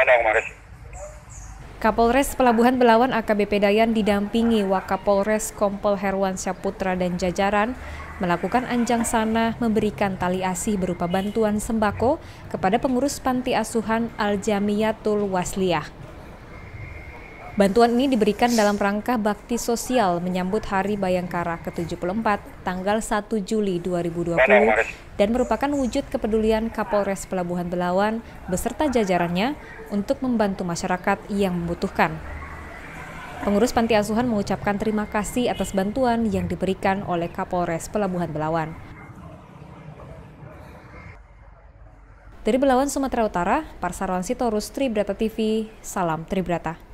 Bandung, makasih. Kapolres Pelabuhan Belawan AKBP Dayan didampingi Wakapolres Kompol Herwan Syaputra dan jajaran melakukan anjang sana memberikan tali asih berupa bantuan sembako kepada pengurus panti asuhan Al-Jamiyatul Wasliyah. Bantuan ini diberikan dalam rangka bakti sosial menyambut Hari Bayangkara ke-74 tanggal 1 Juli 2020 dan merupakan wujud kepedulian Kapolres Pelabuhan Belawan beserta jajarannya untuk membantu masyarakat yang membutuhkan. Pengurus panti asuhan mengucapkan terima kasih atas bantuan yang diberikan oleh Kapolres Pelabuhan Belawan. Dari Belawan, Sumatera Utara, Parsarwan Sitorus, Tribrata TV, Salam Tribrata.